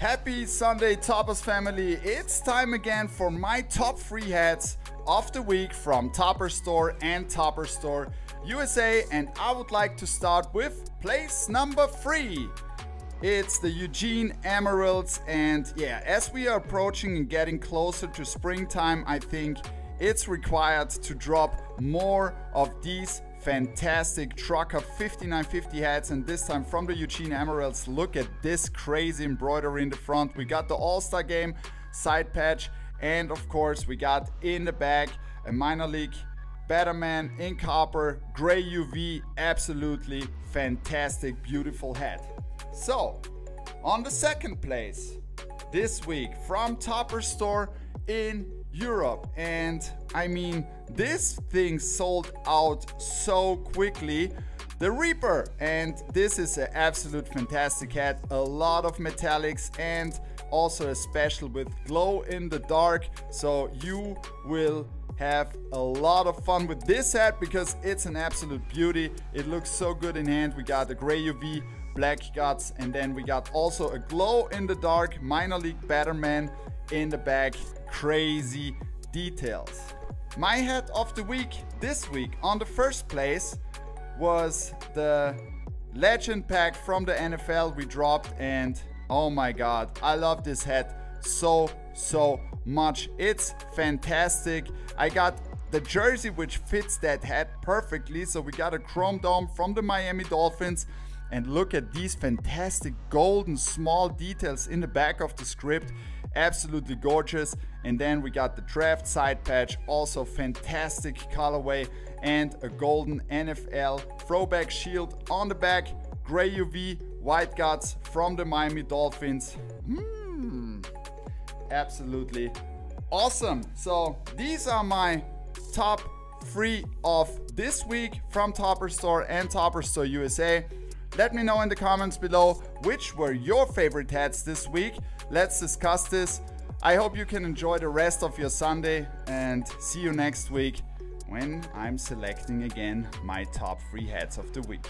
Happy Sunday, Toppers family. It's time again for my top three hats of the week from Topperzstore and Topperzstore USA. And I would like to start with place number three. It's the Eugene Emeralds. And yeah, as we are approaching and getting closer to springtime, I think it's required to drop more of these fantastic trucker 5950 hats and this time from the Eugene Emeralds. Look at this crazy embroidery in the front. We got the All-Star Game side patch and of course we got in the back a minor league Batman in copper, gray UV, absolutely fantastic, beautiful hat. So, on the second place this week from Topperzstore in Europe. And I mean, this thing sold out so quickly. The Reaper, and this is an absolute fantastic hat. A lot of metallics and also a special with glow in the dark. So you will have a lot of fun with this hat because it's an absolute beauty. It looks so good in hand. We got the gray UV, black guts, and then we got also a glow in the dark minor league Batman in the back. Crazy details. My hat of the week this week on the first place was the legend pack from the NFL we dropped and oh my god I love this hat so so much it's fantastic I got the jersey which fits that hat perfectly so we got a chrome dome from the Miami Dolphins and look at these fantastic golden small details in the back of the script absolutely gorgeous. And then we got the draft side patch also fantastic colorway and a golden NFL throwback shield on the back. Gray UV white guts from the Miami Dolphins. Hmm absolutely awesome. So these are my top three of this week from Topperzstore and Topperzstore USA let me know in the comments below which were your favorite hats this week. Let's discuss this. I hope you can enjoy the rest of your Sunday and see you next week when I'm selecting again my top three hats of the week.